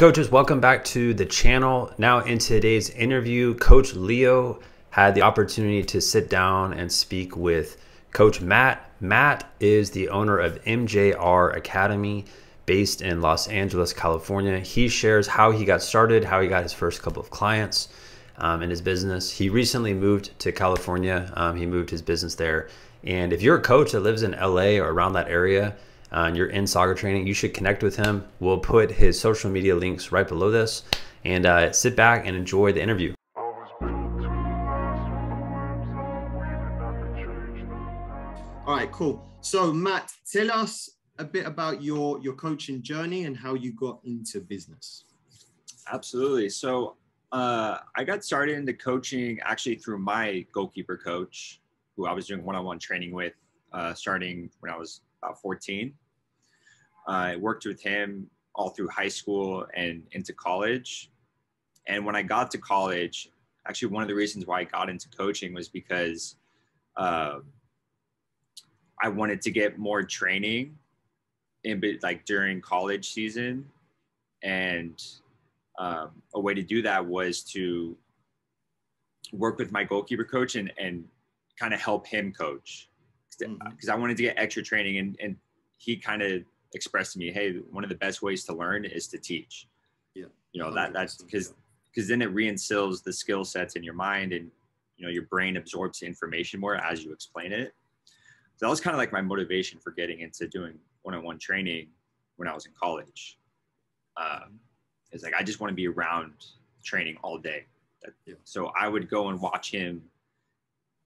coaches, welcome back to the channel. Now, in today's interview, Coach Leo had the opportunity to sit down and speak with Coach Matt. Matt is the owner of MJR Academy based in Los Angeles, California. He shares how he got started, how he got his first couple of clients um, in his business. He recently moved to California, um, he moved his business there. And if you're a coach that lives in LA or around that area, and you're in soccer training, you should connect with him. We'll put his social media links right below this and uh, sit back and enjoy the interview. All right, cool. So, Matt, tell us a bit about your your coaching journey and how you got into business. Absolutely. So, uh, I got started into coaching actually through my goalkeeper coach, who I was doing one-on-one training with, uh, starting when I was about 14. I worked with him all through high school and into college. And when I got to college, actually, one of the reasons why I got into coaching was because uh, I wanted to get more training in like during college season. And um, a way to do that was to work with my goalkeeper coach and, and kind of help him coach because mm-hmm. I wanted to get extra training and, and he kind of expressed to me, hey, one of the best ways to learn is to teach. Yeah. You know, that that's because because then it reinstills the skill sets in your mind and you know your brain absorbs information more as you explain it. So that was kind of like my motivation for getting into doing one-on-one training when I was in college. Um, it's like I just want to be around training all day. Yeah. So I would go and watch him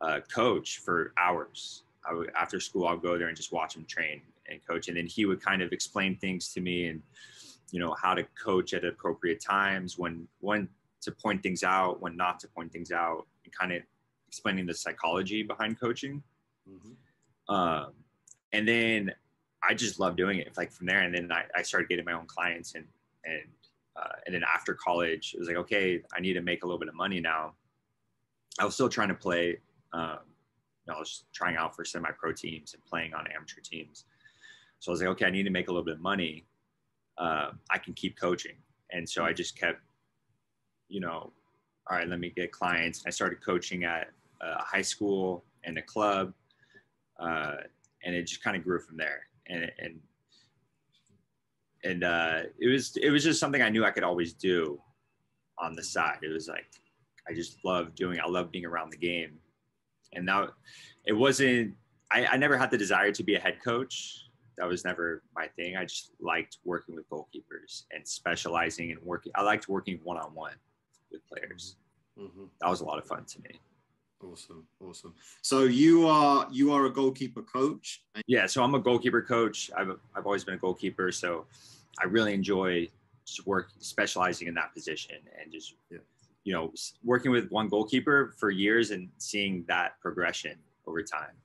uh, coach for hours. I would, after school, I'll go there and just watch him train and coach. And then he would kind of explain things to me and, you know, how to coach at appropriate times, when, when to point things out, when not to point things out, and kind of explaining the psychology behind coaching. Mm-hmm. Um, and then I just loved doing it. Like from there, and then I, I started getting my own clients, and and uh, and then after college, it was like, okay, I need to make a little bit of money now. I was still trying to play. Um, I was trying out for semi-pro teams and playing on amateur teams. So I was like, okay, I need to make a little bit of money. Uh, I can keep coaching. And so I just kept, you know, all right, let me get clients. I started coaching at a high school and a club. Uh, and it just kind of grew from there. And, and, and uh, it was, it was just something I knew I could always do on the side. It was like, I just love doing, I love being around the game. And now it wasn't, I, I never had the desire to be a head coach that was never my thing. I just liked working with goalkeepers and specializing and working. I liked working one on one with players. Mm-hmm. That was a lot of fun to me. Awesome, awesome. So you are you are a goalkeeper coach. Yeah, so I'm a goalkeeper coach. I've I've always been a goalkeeper, so I really enjoy just work specializing in that position and just yeah. you know working with one goalkeeper for years and seeing that progression over time.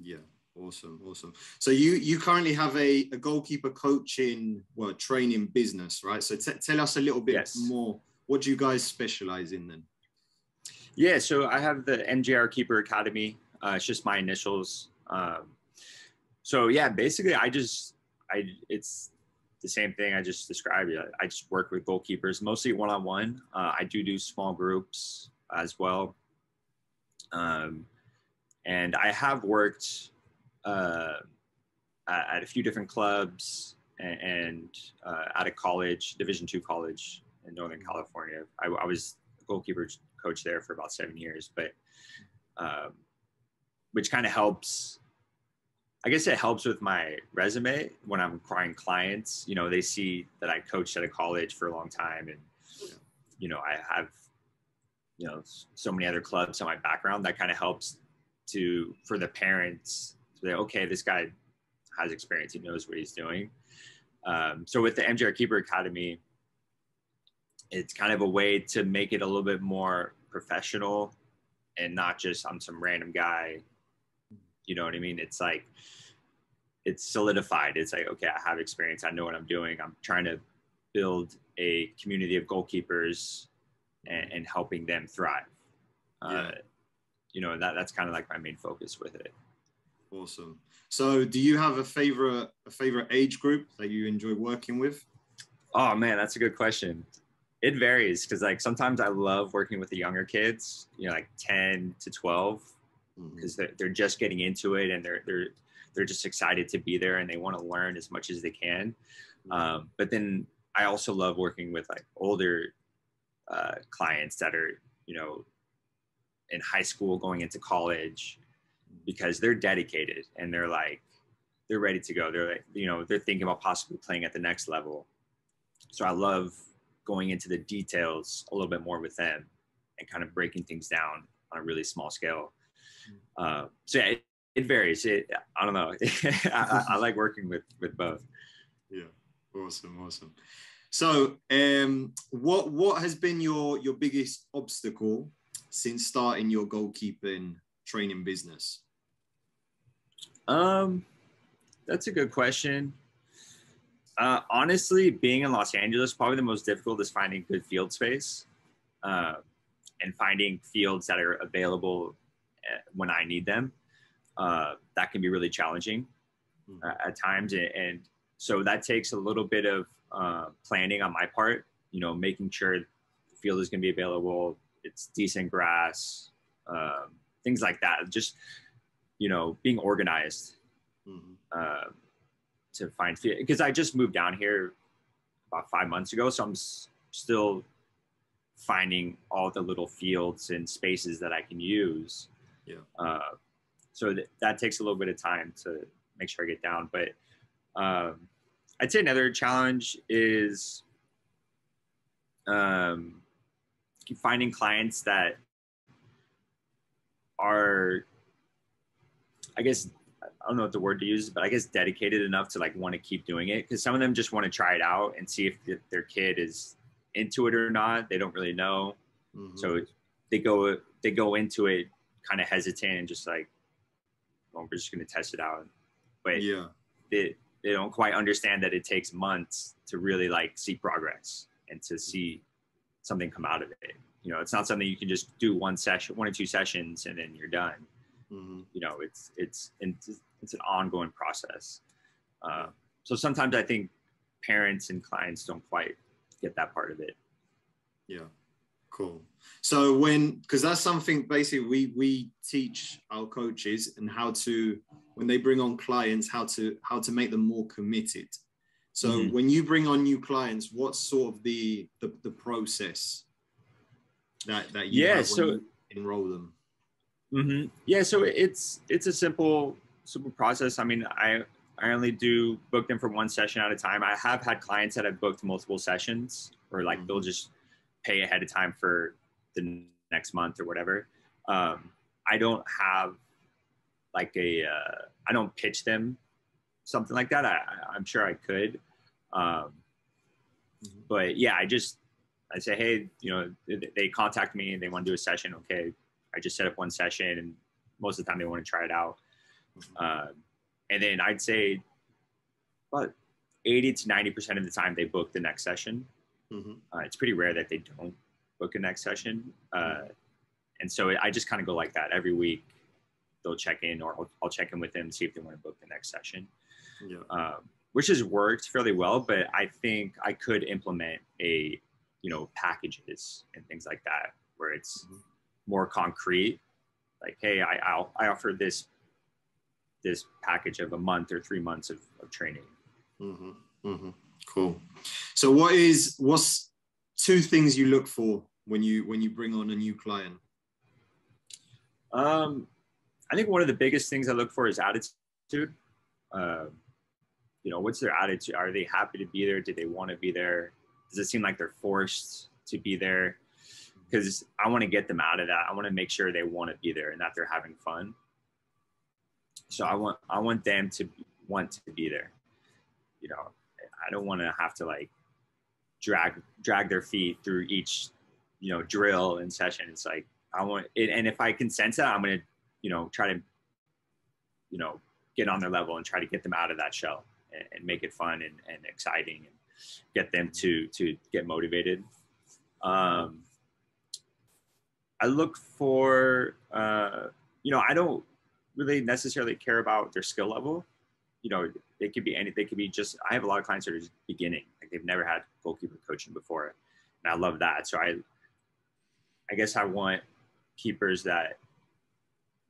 Yeah, Awesome, awesome. So you you currently have a, a goalkeeper coaching well training business, right? So t- tell us a little bit yes. more. What do you guys specialize in then? Yeah, so I have the MJR Keeper Academy. Uh, it's just my initials. Um, so yeah, basically, I just I it's the same thing I just described. I just work with goalkeepers, mostly one on one. I do do small groups as well. Um, and I have worked uh, at a few different clubs and, and uh, at a college, Division two college in Northern California. I, I, was a goalkeeper coach there for about seven years, but um, which kind of helps. I guess it helps with my resume when I'm acquiring clients. You know, they see that I coached at a college for a long time, and you know, I have you know so many other clubs on my background. That kind of helps to for the parents okay, this guy has experience. He knows what he's doing. Um, so with the MJR Keeper Academy, it's kind of a way to make it a little bit more professional and not just I'm some random guy. You know what I mean? It's like it's solidified. It's like okay, I have experience. I know what I'm doing. I'm trying to build a community of goalkeepers and, and helping them thrive. Uh, you know that that's kind of like my main focus with it. Awesome. So, do you have a favorite a favorite age group that you enjoy working with? Oh man, that's a good question. It varies because like sometimes I love working with the younger kids, you know, like 10 to 12, because mm-hmm. they're, they're just getting into it and they're they're they're just excited to be there and they want to learn as much as they can. Mm-hmm. Um, but then I also love working with like older uh, clients that are you know in high school going into college because they're dedicated and they're like they're ready to go. They're like, you know, they're thinking about possibly playing at the next level. So I love going into the details a little bit more with them and kind of breaking things down on a really small scale. Uh, so yeah, it, it, varies. It, I don't know. I, I, like working with with both. Yeah, awesome, awesome. So, um, what what has been your your biggest obstacle since starting your goalkeeping training business? Um, that's a good question. Uh, honestly, being in Los Angeles, probably the most difficult is finding good field space uh, and finding fields that are available uh, when I need them. Uh, that can be really challenging mm. at times. And, and, so that takes a little bit of uh, planning on my part, you know, making sure the field is going to be available, it's decent grass, um, things like that. Just, you know, being organized mm-hmm. uh, to find because I just moved down here about five months ago, so I'm s- still finding all the little fields and spaces that I can use. Yeah. Uh, so th- that takes a little bit of time to make sure I get down, but um, I'd say another challenge is um, finding clients that are, I guess, I don't know what the word to use, but I guess dedicated enough to like want to keep doing it. Because some of them just want to try it out and see if the, their kid is into it or not. They don't really know, mm-hmm. so they go they go into it kind of hesitant and just like, well, we're just going to test it out. But yeah, they they don't quite understand that it takes months to really like see progress and to see something come out of it. You know, it's not something you can just do one session, one or two sessions, and then you're done. Mm-hmm. You know, it's it's it's an ongoing process. Uh, so sometimes I think parents and clients don't quite get that part of it. Yeah, cool. So when because that's something basically we we teach our coaches and how to when they bring on clients how to how to make them more committed. So mm-hmm. when you bring on new clients, what's sort of the the, the process that that you yeah so enroll them? Mm-hmm. Yeah, so it's it's a simple simple process. I mean, I I only do book them for one session at a time. I have had clients that have booked multiple sessions, or like mm-hmm. they'll just pay ahead of time for the next month or whatever. Um, I don't have like a uh, I don't pitch them something like that. I, I'm sure I could, um, mm-hmm. but yeah, I just I say, hey, you know, they contact me and they want to do a session. Okay, I just set up one session, and most of the time they want to try it out. Mm-hmm. Uh, and then I'd say about 80 to 90% of the time they book the next session. Mm-hmm. Uh, it's pretty rare that they don't book a next session. Uh, and so I just kind of go like that every week. They'll check in, or I'll, I'll, check in with them, see if they want to book the next session. Yeah. Um, which has worked fairly well, but I think I could implement a, you know, packages and things like that where it's mm-hmm. more concrete. Like, hey, I, I'll, I offer this this package of a month or three months of, of training. Mm-hmm. Mm-hmm. Cool. So, what is what's two things you look for when you when you bring on a new client? Um, I think one of the biggest things I look for is attitude. Uh, you know, what's their attitude? Are they happy to be there? Do they want to be there? Does it seem like they're forced to be there? Because I want to get them out of that. I want to make sure they want to be there and that they're having fun. So I want I want them to want to be there. You know, I don't want to have to like drag drag their feet through each you know drill and session. It's like I want it, and if I can sense that, I'm gonna you know try to you know get on their level and try to get them out of that shell and, and make it fun and, and exciting and get them to to get motivated. Um, I look for uh, you know I don't really necessarily care about their skill level. You know, they could be any, they could be just, I have a lot of clients that are just beginning, like they've never had goalkeeper coaching before, and I love that. So I, I guess I want keepers that,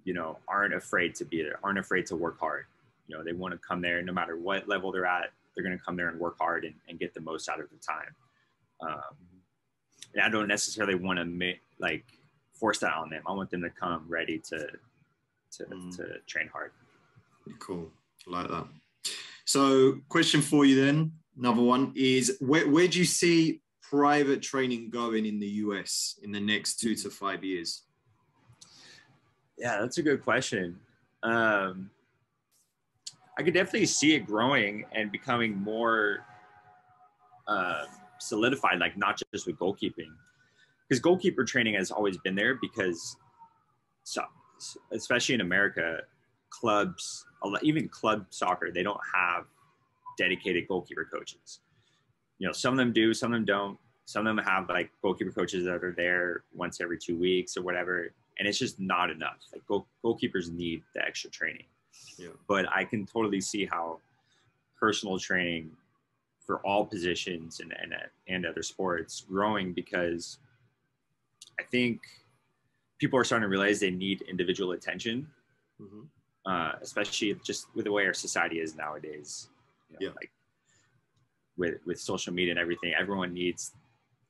you know, aren't afraid to be there, aren't afraid to work hard. You know, they want to come there no matter what level they're at. They're going to come there and work hard and, and get the most out of the time. Um, and I don't necessarily want to make like force that on them. I want them to come ready to to, mm. to train hard. Cool, I like that. So, question for you then, another one is where where do you see private training going in the US in the next two to five years? Yeah, that's a good question. Um, I could definitely see it growing and becoming more uh, solidified, like not just with goalkeeping, because goalkeeper training has always been there because, so, especially in America, clubs, even club soccer, they don't have dedicated goalkeeper coaches. You know, some of them do, some of them don't. Some of them have like goalkeeper coaches that are there once every two weeks or whatever, and it's just not enough. Like goal, goalkeepers need the extra training. Yeah. But I can totally see how personal training for all positions and, and, and other sports growing because I think people are starting to realize they need individual attention, mm-hmm. uh, especially just with the way our society is nowadays. You know, yeah. Like with, with social media and everything, everyone needs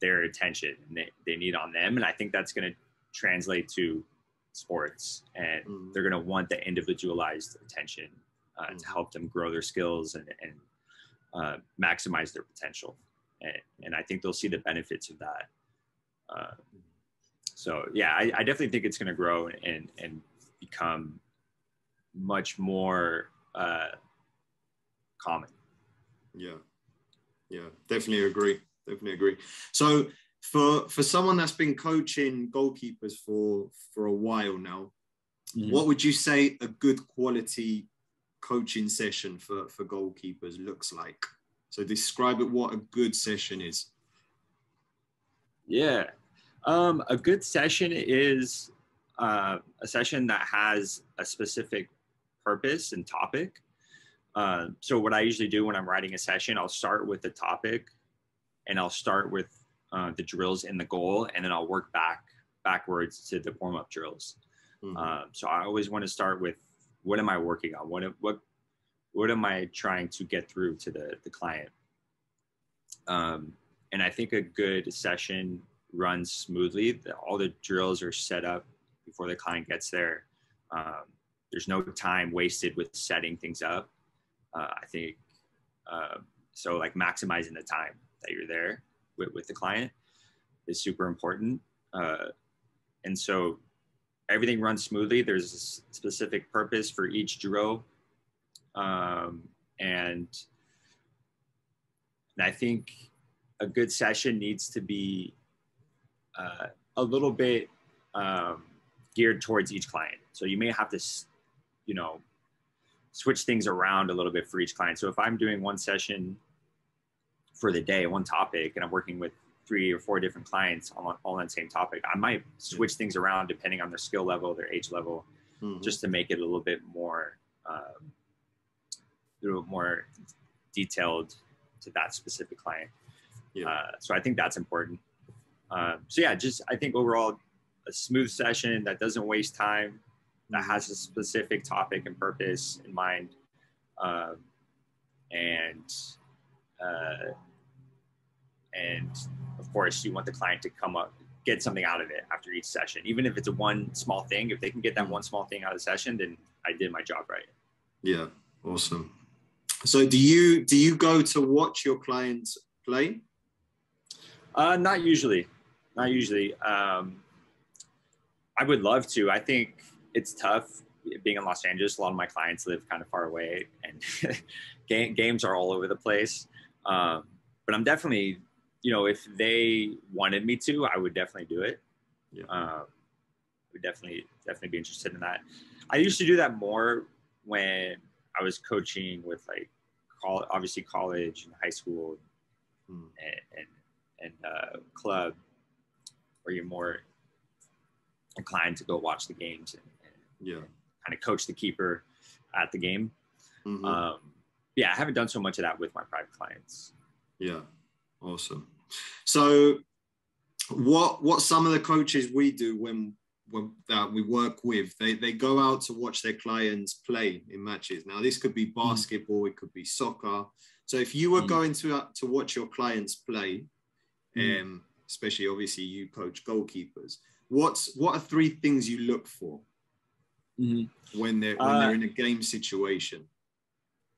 their attention and they, they need on them. And I think that's going to translate to sports and mm-hmm. they're going to want the individualized attention uh, mm-hmm. to help them grow their skills and, and uh, maximize their potential. And, and, I think they'll see the benefits of that. Uh, so yeah, I, I, definitely think it's going to grow and, and become much more uh, common. Yeah, yeah, definitely agree. Definitely agree. So for for someone that's been coaching goalkeepers for for a while now, mm-hmm. what would you say a good quality coaching session for, for goalkeepers looks like. So describe it what a good session is. Yeah. Um, a good session is uh, a session that has a specific purpose and topic. Uh, so what I usually do when I'm writing a session, I'll start with the topic and I'll start with uh, the drills in the goal and then I'll work back backwards to the warm up drills. Mm-hmm. Um, so I always want to start with what am I working on? What what what am I trying to get through to the the client? Um, and I think a good session runs smoothly. All the drills are set up before the client gets there. Um, there's no time wasted with setting things up. Uh, I think uh, so. Like maximizing the time that you're there with, with the client is super important. Uh, and so everything runs smoothly. There's a specific purpose for each drill. Um, and, and I think a good session needs to be uh, a little bit um, geared towards each client. So you may have to, you know, switch things around a little bit for each client. So if I'm doing one session for the day, one topic, and I'm working with three or four different clients all on, all on the same topic. I might switch things around depending on their skill level, their age level, mm-hmm. just to make it a little bit more, um, a little more detailed to that specific client. Yeah. Uh, so I think that's important. Um, so yeah, just I think overall a smooth session that doesn't waste time, that has a specific topic and purpose in mind, um, and uh, and of course you want the client to come up get something out of it after each session. Even if it's a one small thing if they can get that one small thing out of the session then i did my job right. Yeah. Awesome. So do you do you go to watch your clients play? Uh, not usually. Not usually. Um, i would love to. I think it's tough being in los angeles. A lot of my clients live kind of far away and games are all over the place. Um, but i'm definitely you know, if they wanted me to, I would definitely do it. Yeah. Um, would definitely definitely be interested in that. I used to do that more when I was coaching with like, call, obviously college and high school hmm. and and, and uh, club, where you're more inclined to go watch the games and, and yeah, kind of coach the keeper at the game. Mm-hmm. Um, yeah, I haven't done so much of that with my private clients. Yeah, Awesome. So, what what some of the coaches we do when when that we work with, they they go out to watch their clients play in matches. Now, this could be hmm. basketball, mm. it could be soccer. So, if you were mm. going to uh, to watch your clients play, mm. um, especially obviously you coach goalkeepers, what's what are three things you look for mm-hmm. when they're when uh, they're in a game situation?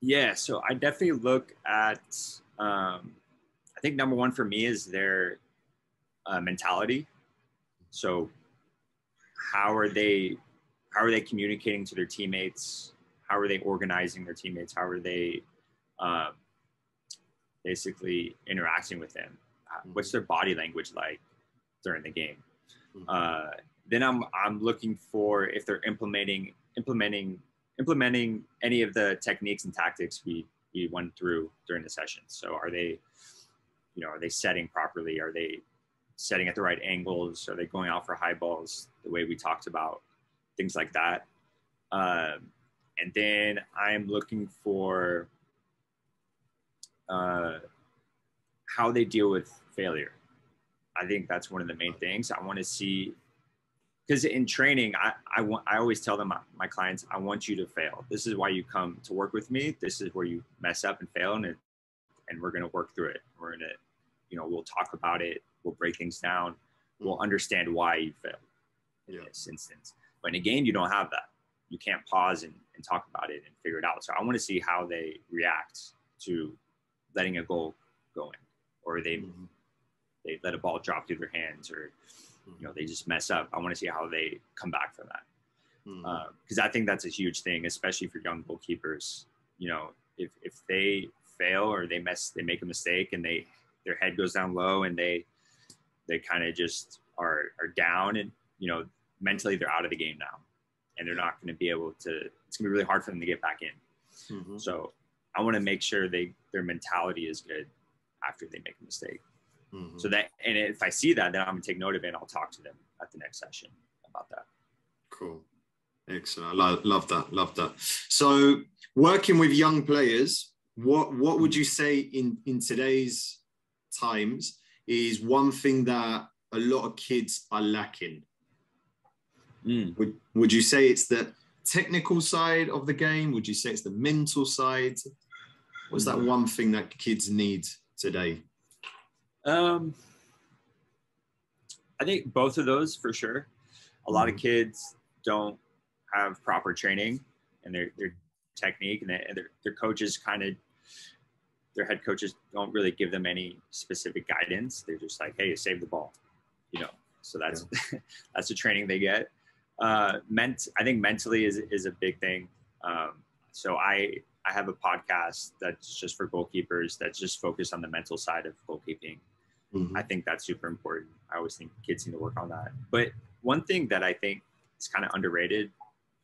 Yeah, so I definitely look at. Um, I think number one for me is their uh, mentality. So, how are they? How are they communicating to their teammates? How are they organizing their teammates? How are they uh, basically interacting with them? Mm-hmm. What's their body language like during the game? Mm-hmm. Uh, then I'm I'm looking for if they're implementing implementing implementing any of the techniques and tactics we we went through during the session. So are they, you know, are they setting properly? Are they setting at the right angles? Are they going out for high balls the way we talked about? Things like that. Um, and then I'm looking for uh, how they deal with failure. I think that's one of the main things. I want to see because in training, I, I want I always tell them my, my, clients, I want you to fail. This is why you come to work with me. This is where you mess up and fail, and and we're gonna work through it. We're gonna, you know, we'll talk about it. We'll break things down. We'll understand why you failed in yeah. this instance. But in a game, you don't have that. You can't pause and, and talk about it and figure it out. So I want to see how they react to letting a goal go in, or they mm-hmm. they let a ball drop through their hands, or you know they just mess up. I want to see how they come back from that because mm-hmm. uh, I think that's a huge thing, especially for young goalkeepers. You know, if if they fail or they mess, they make a mistake and they their head goes down low and they they kind of just are are down and you know mentally they're out of the game now and they're not going to be able to. It's going to be really hard for them to get back in. Mm-hmm. So I want to make sure they their mentality is good after they make a mistake. Mm-hmm. So that, and if I see that, then I'm gonna take note of it and I'll talk to them at the next session about that. Cool. Excellent. I love, love that. Love that. So working with young players, what, what would you say in, in today's times is one thing that a lot of kids are lacking? Mm. Would, would you say it's the technical side of the game? Would you say it's the mental side? What's that one thing that kids need today? Um, I think both of those for sure. A lot of mm-hmm. kids don't have proper training and their their technique, and, their their coaches kind of their head coaches don't really give them any specific guidance. They're just like, "Hey, save the ball," you know. So that's yeah. that's the training they get. Uh, meant I think mentally is is a big thing. Um, so I I have a podcast that's just for goalkeepers that's just focused on the mental side of goalkeeping. Mm-hmm. I think that's super important. I always think kids need to work on that. But one thing that I think is kind of underrated,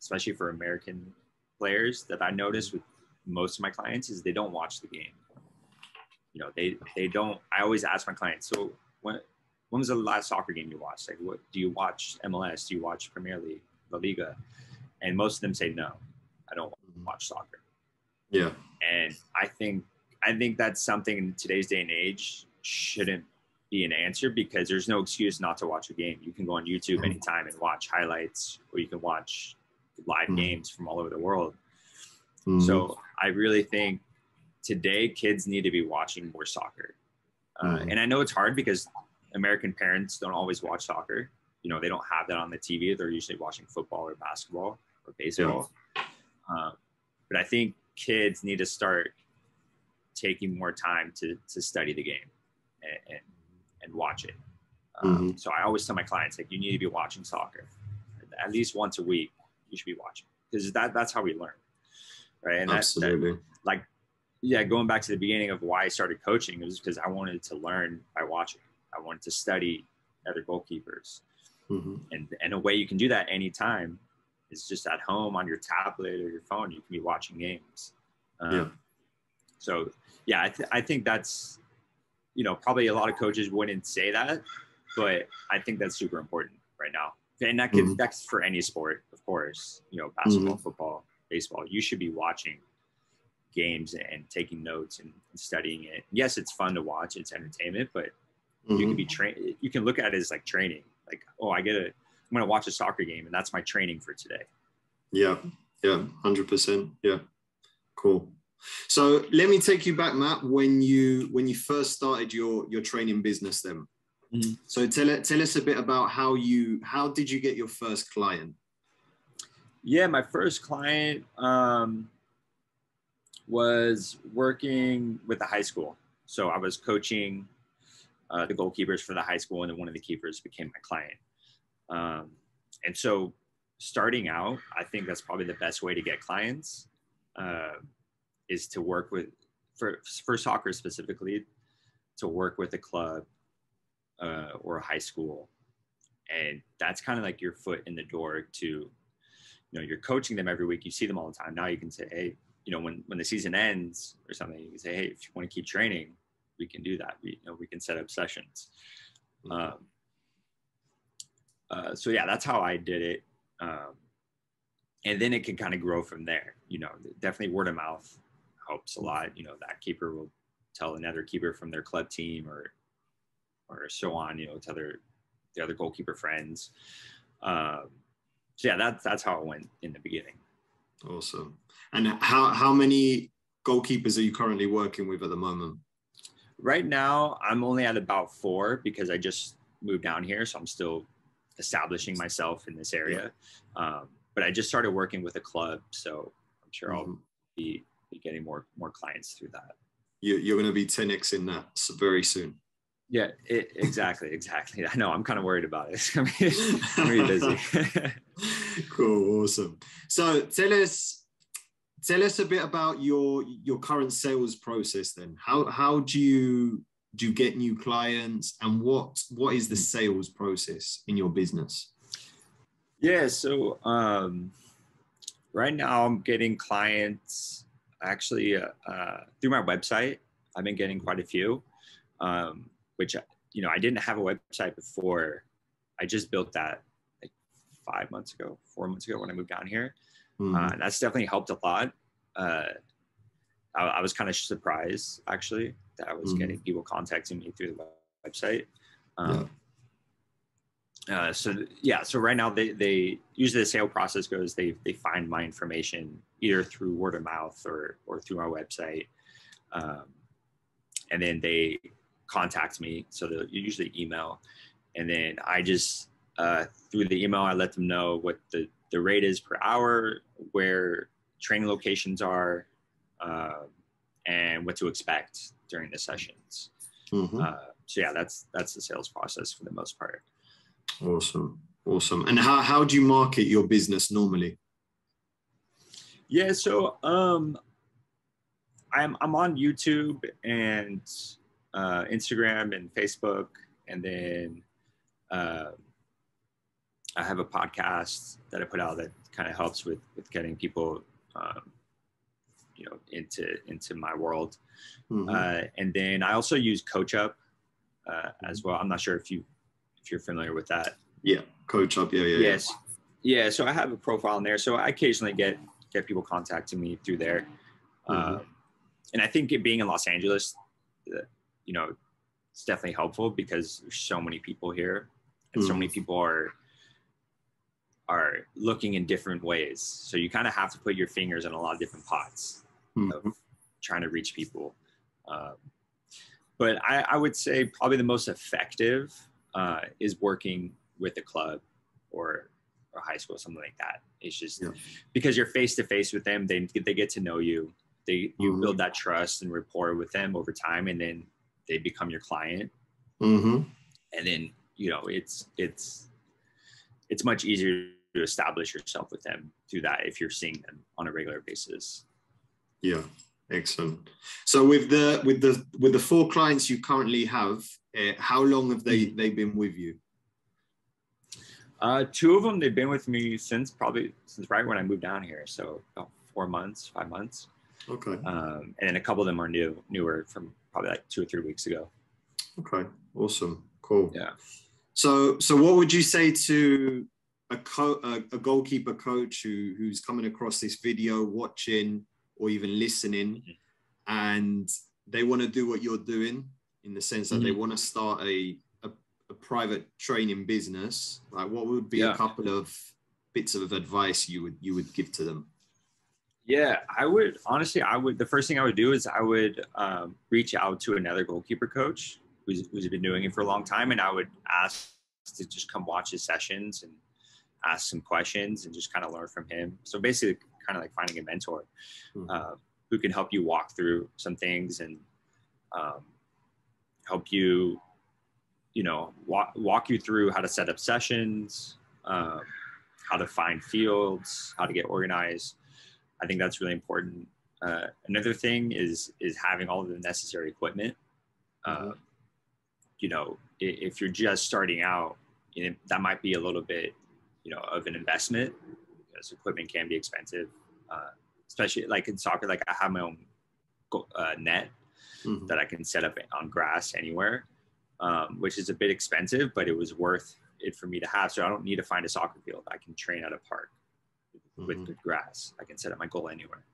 especially for American players, that I notice with most of my clients is they don't watch the game. You know, they they don't. I always ask my clients, so when when was the last soccer game you watched? Like, what do you watch MLS? Do you watch Premier League, La Liga? And most of them say no, I don't mm-hmm. watch soccer. Yeah. And I think I think that's something in today's day and age shouldn't be an answer because there's no excuse not to watch a game. You can go on YouTube anytime and watch highlights, or you can watch live mm. games from all over the world. Mm. So I really think today kids need to be watching more soccer. Uh, mm. And I know it's hard because American parents don't always watch soccer. You know, they don't have that on the TV. They're usually watching football or basketball or baseball. Yeah. Uh, but I think kids need to start taking more time to to study the game and, and, and watch it. Um, mm-hmm. So I always tell my clients like you need to be watching soccer at least once a week. You should be watching because that that's how we learn, right? And that's that, like yeah, going back to the beginning of why I started coaching it was because I wanted to learn by watching. I wanted to study other goalkeepers, mm-hmm. and and a way you can do that anytime is just at home on your tablet or your phone. You can be watching games. Um, yeah. So yeah, I, th- I think that's you know probably a lot of coaches wouldn't say that, but I think that's super important right now. And that could mm-hmm. that's for any sport, of course. You know, basketball, mm-hmm. football, baseball. You should be watching games and taking notes and, studying it. Yes, it's fun to watch; it's entertainment, but Mm-hmm. you can be trained. You can look at it as like training. Like, oh, I get a, I'm going to watch a soccer game, and that's my training for today. Yeah, yeah, hundred percent. Yeah, cool. So let me take you back, Matt. When you when you first started your your training business, then. Mhm. So tell it tell us a bit about how you how did you get your first client? Yeah, my first client um, was working with the high school. So I was coaching uh, the goalkeepers for the high school, and then one of the keepers became my client. Um, and so, starting out, I think that's probably the best way to get clients uh, is to work with for for soccer specifically, to work with a club uh, or a high school, and that's kind of like your foot in the door to you know you're coaching them every week you see them all the time now you can say hey you know when when the season ends or something you can say hey if you want to keep training we can do that. We you know we can set up sessions. Um, uh, so yeah that's how i did it. Um, and then it can kind of grow from there you know definitely word of mouth helps a lot. You know that keeper will tell another keeper from their club team or or so on you know to other the other goalkeeper friends. Um, so yeah, that's that's how it went in the beginning. Awesome. And how how many goalkeepers are you currently working with at the moment? Right now, I'm only at about four because I just moved down here, so I'm still establishing myself in this area. Um, but I just started working with a club, so I'm sure I'll Mhm. be, be getting more more clients through that. You, you're going to be 10x in that very soon. Yeah, it, exactly, exactly. I know. I'm kind of worried about it. It's gonna be, it's gonna be busy. cool, awesome. So tell us tell us a bit about your your current sales process then. How how do you do you get new clients and what what is the sales process in your business? Yeah, so um, right now I'm getting clients actually uh, uh, through my website. I've been getting quite a few, um, which you know I didn't have a website before. I just built that like five months ago, four months ago when I moved down here. Hmm, Uh, that's definitely helped a lot. Uh, I, I was kind of surprised actually that I was Mhm. getting people contacting me through the website. Um, uh, so yeah, so right now they, they usually the sale process goes they they find my information either through word of mouth or or through our website, um, and then they contact me. So they'll usually email, and then I just uh, through the email I let them know what the the rate is per hour, where training locations are, uh, and what to expect during the sessions. mhm. Uh, so yeah, that's that's the sales process for the most part. Awesome. Awesome. And how, how do you market your business normally? Yeah, so um, I'm I'm on YouTube and uh, Instagram and Facebook, and then uh, I have a podcast that I put out that kind of helps with with getting people, um, you know, into into my world. Mhm. Uh, and then I also use CoachUp uh, as well. I'm not sure if you if you're familiar with that. yeah. Coach up. Yeah. Yeah. Yes. Yeah. So I have a profile in there. So I occasionally get get people contacting me through there. Um, and I think it being in Los Angeles, uh, you know, it's definitely helpful because there's so many people here, and so many people are are looking in different ways. So you kind of have to put your fingers in a lot of different pots Mhm. of trying to reach people. Um, but I, I would say probably the most effective uh, is working with a club or or high school, something like that. It's just Yeah. because you're face to face with them, they they get to know you. They you Mhm. build that trust and rapport with them over time, and then they become your client. Mhm. And then you know it's it's it's much easier to establish yourself with them through that if you're seeing them on a regular basis. Yeah, excellent. So with the with the with the four clients you currently have, uh, how long have they they been with you? Uh, two of them, they've been with me since probably since right when I moved down here. So about four months, five months. Okay, Um, and then a couple of them are new, newer from probably like two or three weeks ago. okay, awesome, cool. Yeah. So so what would you say to a co- a, a goalkeeper coach who who's coming across this video, watching, or even listening, Mhm. and they want to do what you're doing in the sense that they Mhm. want to start a, a a private training business, like what would be Yeah. a couple of bits of advice you would you would give to them? Yeah, I would honestly, I would. The first thing I would do is I would um, reach out to another goalkeeper coach who's, who's been doing it for a long time, and I would ask to just come watch his sessions and ask some questions and just kind of learn from him. So basically, kind of like finding a mentor Mhm. uh, who can help you walk through some things and um, help you, you know, walk walk you through how to set up sessions, um, how to find fields, how to get organized. I think that's really important. Uh, another thing is is having all of the necessary equipment. Uh, you know, i- if you're just starting out, you know, that might be a little bit, you know, of an investment because equipment can be expensive, uh, especially like in soccer. Like I have my own uh, net Mhm. that I can set up on grass anywhere, um, which is a bit expensive, but it was worth it for me to have. So I don't need to find a soccer field. I can train at a park with Mhm. good grass. I can set up my goal anywhere.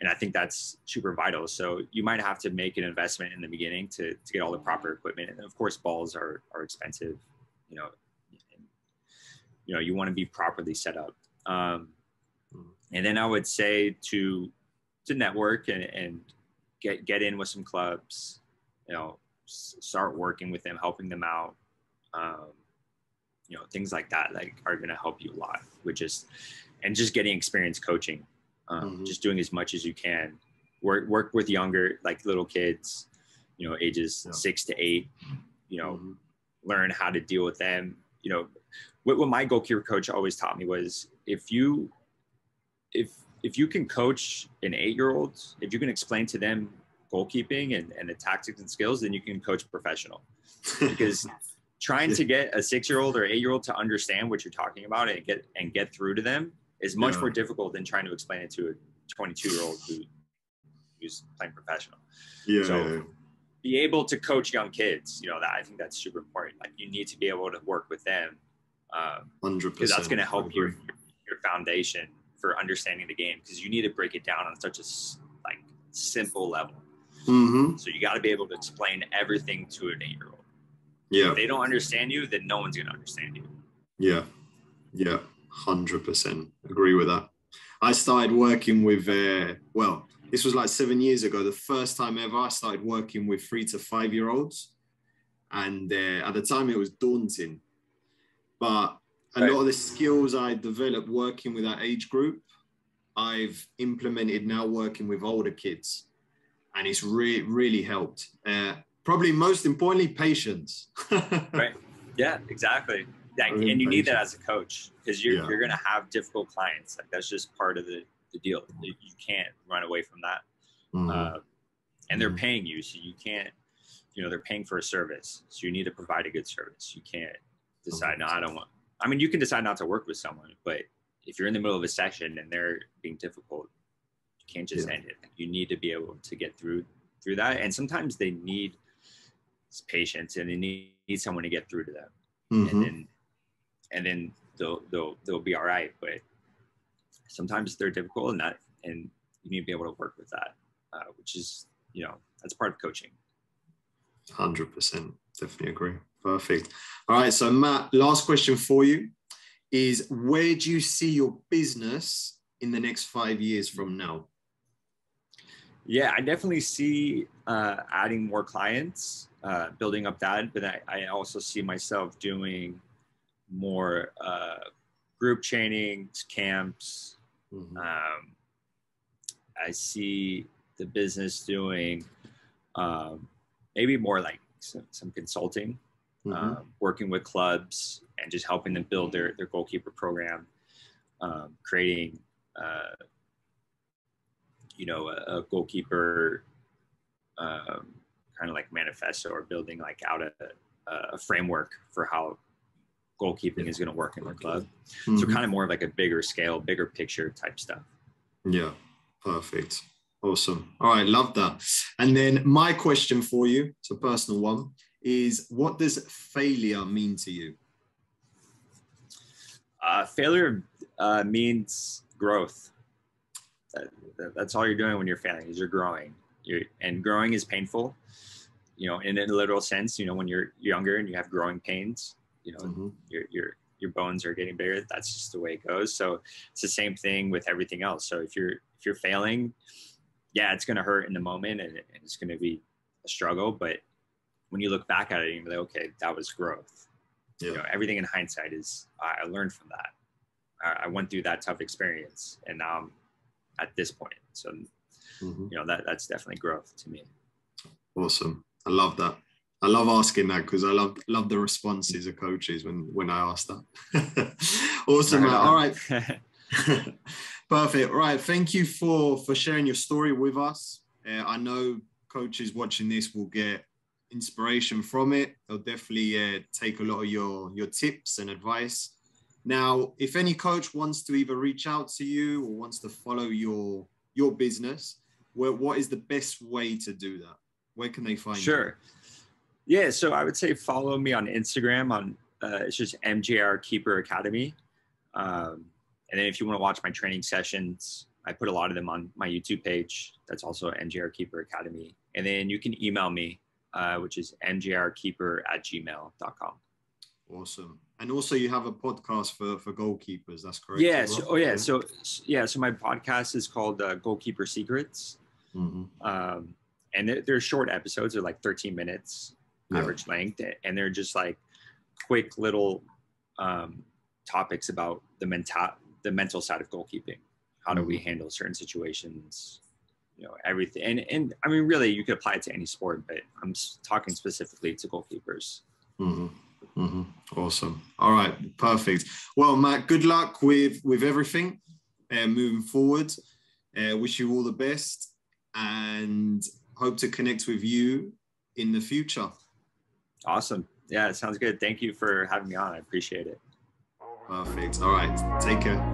And I think that's super vital. So you might have to make an investment in the beginning to, to get all the proper equipment. And of course, balls are, are expensive, you know, you know, you want to be properly set up. Um, Mhm. and then I would say to, to network and, and get, get in with some clubs, you know, s- start working with them, helping them out. Um, you know, things like that, like are going to help you a lot, which is, and just getting experience coaching, um, Mhm. just doing as much as you can. Work work with younger, like little kids, you know, ages Yeah. six to eight. You know, Mhm. learn how to deal with them. You know, what, what my goalkeeper coach always taught me was if you if if you can coach an eight year old, if you can explain to them goalkeeping and, and the tactics and skills, then you can coach professional. Because trying to get a six year old or eight year old to understand what you're talking about and get and get through to them is much Yeah. more difficult than trying to explain it to a 22 year old who who's playing professional. Yeah, So- be able to coach young kids you know that i think that's super important like you need to be able to work with them hundred because percent. that's going to help your your foundation for understanding the game because you need to break it down on such a like simple level hmm so you got to be able to explain everything to an eight year old Yeah, if they don't understand you then no one's going to understand you yeah, yeah. Hundred percent agree with that. I started working with. Uh, well, this was like seven years ago. The first time ever I started working with three to five year olds, and uh, at the time it was daunting. But a Right. lot of the skills I developed working with that age group, I've implemented now working with older kids, and it's really really helped. Uh, probably most importantly, patience. right yeah exactly Very and you need that as a coach because you're, Yeah. you're going to have difficult clients like that's just part of the, the deal you can't run away from that Mhm. uh, and they're Mhm. paying you so you can't you know they're paying for a service so you need to provide a good service you can't decide no i don't want i mean you can decide not to work with someone but if you're in the middle of a session and they're being difficult you can't just Yeah. end it you need to be able to get through through that and sometimes they need patience and they need, need someone to get through to them Mhm. and then and then they'll they'll they'll be all right but sometimes they're difficult and that and you need to be able to work with that uh, which is you know that's part of coaching Hundred percent, definitely agree. Perfect. All right, so Matt, last question for you is: Where do you see your business in the next five years from now? yeah i definitely see uh, adding more clients uh, building up that but I, I also see myself doing more uh, group trainings camps um, I see the business doing um, maybe more like some, some consulting, Mhm. um, working with clubs and just helping them build their, their goalkeeper program, um, creating, uh, you know, a, a goalkeeper um, kind of like manifesto or building like out a, a framework for how goalkeeping is going to work in the club. So Mhm. kind of more of like a bigger scale, bigger picture type stuff. Yeah, perfect. Awesome. All right, love that. And then my question for you, it's a personal one, is what does failure mean to you? Uh, failure uh, means growth. that, that, that's all you're doing when you're failing is you're growing. You're, and growing is painful, you know, in a literal sense. You know, when you're younger and you have growing pains, you know, mm-hmm. your your your bones are getting bigger. That's just the way it goes. So it's the same thing with everything else. So if you're if you're failing, yeah, it's gonna hurt in the moment and, and it's gonna be a struggle. But when you look back at it, you're like, okay, that was growth. Yeah. You know, everything in hindsight is I learned from that. I, I went through that tough experience, and now I'm at this point. So, mm-hmm. you know, that that's definitely growth to me. Awesome. I love that. I love asking that because I love love the responses of coaches when when I ask that. awesome. All right. Perfect. Right. Thank you for for sharing your story with us. Uh, I know coaches watching this will get inspiration from it. They'll definitely uh, take a lot of your your tips and advice. Now, if any coach wants to either reach out to you or wants to follow your your business, where, what is the best way to do that? Where can they find sure. you? Sure. Yeah, so I would say follow me on Instagram on uh, it's just MJR Keeper Academy. Um, and then if you want to watch my training sessions, I put a lot of them on my YouTube page. That's also MJR Keeper Academy. And then you can email me, uh, which is mjrkeeper at gmail.com. Awesome. And also you have a podcast for, for goalkeepers. That's correct. Yes. Well? Oh yeah. So, yeah. So my podcast is called uh, Goalkeeper Secrets. Mm-hmm. Um, and they're, they're, short episodes. They're like 13 minutes yeah. average length. And they're just like quick little um, topics about the mental, the mental side of goalkeeping. How do we mm-hmm. handle certain situations? You know, everything. And, and I mean, really you could apply it to any sport, but I'm talking specifically to goalkeepers. Mm-hmm. Mm-hmm. Awesome. All right, perfect. Well, Matt, good luck with with everything uh, moving forward. Uh, wish you all the best, and hope to connect with you in the future. Awesome. Yeah, it sounds good. Thank you for having me on. I appreciate it. Perfect. All right. Take care.